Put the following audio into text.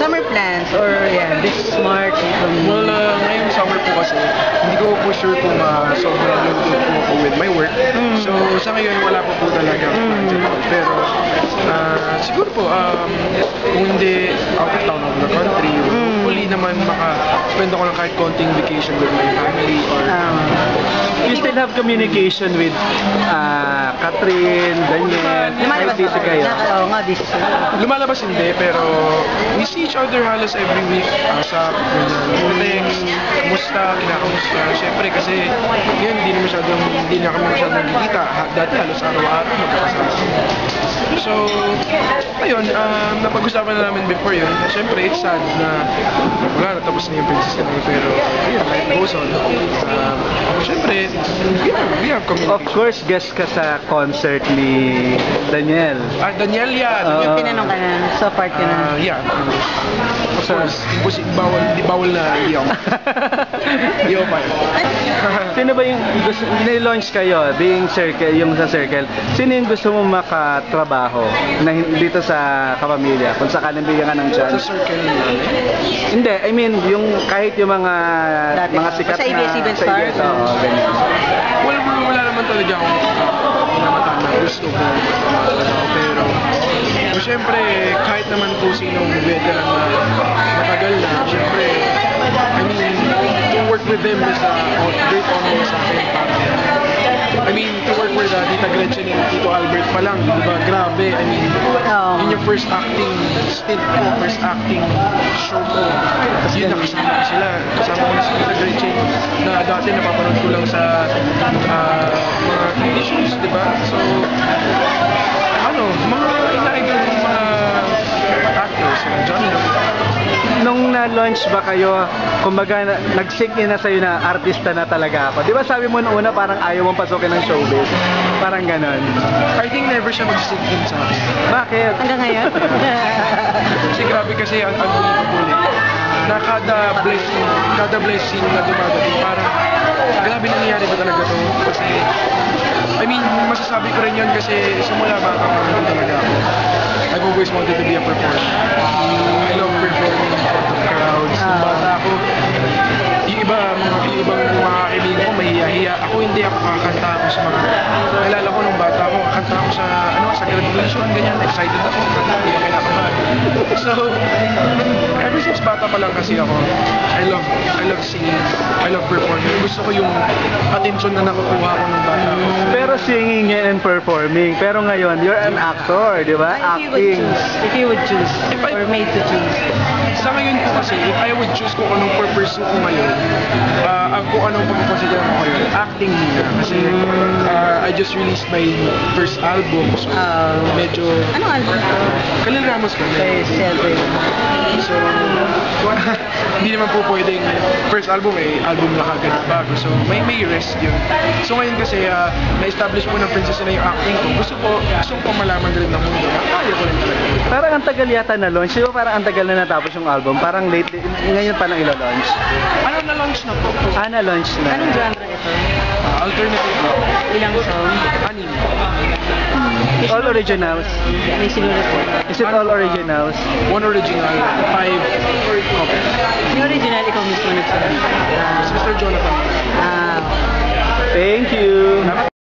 Summer plans or yeah, this March. Um, Well, uh, ngayong summer po kasi, hindi ko po sure kung uh, sobrang lungkot po ako with my work. So, sa ngayon, wala po po talaga all. Pero, uh, siguro po, um, kung hindi maka-spend ako ng kahit konting vacation with my family or um, You still have communication with uh, Catherine, Daniel, kahit busy kayo. Oo nga, this. Lumalabas hindi, pero we see each other halos every week. ASAP, ganyan. Text, kamusta, kinakamusta. Siyempre kasi, yun, hindi na masyadong, hindi na kami masyadong nagkikita. Ha- Dati halos araw-araw magkakasama. So, ayun, um, napag-usapan na namin before yun. Siyempre, it's sad na wala, natapos na yung princess na yun. Pero, ayun, life goes on. Um, siyempre, we have, we have Of communication. course, guest ka sa concert ni Daniel. Ah, Daniel yan. Oo. Yung tinanong ka na, so part ka Ah, na. yeah. Of course, bawal, di bawal na hindi ako. Hindi ako pa. Sino ba yung gusto, ni-launch kayo, being circle, yung sa circle, sino yung gusto mo makatrabaho na dito sa kapamilya? Kung sakaling bigyan ka ng Sa chance. circle namin. Hindi, I mean, yung kahit yung mga Dati. mga sikat Sa na... ABS-CBN sa ABS, stars. oo, ganyan. Wala, wala, wala naman talaga akong pinamata na gusto ko. Ano, pero, pero syempre, kahit naman po sinong veteran na matagal na, syempre, I mean, to work with them is a great honor sa akin. I mean, to work with uh, Tita Gretchen and Tito Albert pa lang, di ba? Grabe, I mean, Oo. yun yung first acting stint ko, first acting show ko. Tapos yun, nakasama ko sila. Kasama ko si Tita Gretchen na dati napapanood ko lang sa na-launch ba kayo, kumbaga na, nag-sink in na sa'yo na artista na talaga ako? Di ba sabi mo noong una parang ayaw mong pasukin ng showbiz? Parang ganon. I think never siya mag-sink in sa akin. Bakit? Hanggang ngayon? Kasi grabe kasi ang unbelievable eh. Na kada blessing, kada blessing na dumadating, parang grabe nangyayari ba talaga to? Kasi, I mean, masasabi ko rin yun kasi simula bata pa Ako kakanta ako sa mga, nalala ko nung bata ako, kakanta ako sa, ano, sa graduation, ganyan, excited ako, ako kinakabahan. So, ever since bata pa lang kasi ako, I love, Gusto ko yung attention na nakukuha ko nung bata. Pero singing and performing. Pero ngayon, you're an actor, di ba? If you would Acting. choose, if you would choose, If I- or made to choose. Sa ngayon po kasi, if I would choose kung anong purpose ko ngayon, uh, kung anong pagpapasigyan ko ngayon, acting muna. Kasi uh, I just released my first album. So, Ah. medyo... Anong album? Kalil Ramos ko. Kay Shelby. So, hindi naman po pwedeng first album eh, album na kagad bago. So, may may rest yun. So, ngayon kasi, uh, na-establish po ng princess na yung acting ko. Gusto ko, gusto ko malaman rin ng mundo. na Kaya ko rin talaga. Parang ang tagal yata na launch. Di ba parang ang tagal na natapos yung album? Parang late, ngayon pa lang ilo-launch. Ano na-launch na po? Ah, na-launch na. Anong genre ito? Uh, alternative rock. Ilang song? Anime. All originals. May sinulot po. Is it all originals? One original, five covers. Yung original, ikaw mismo nagsulat. Si Mr. Jonathan.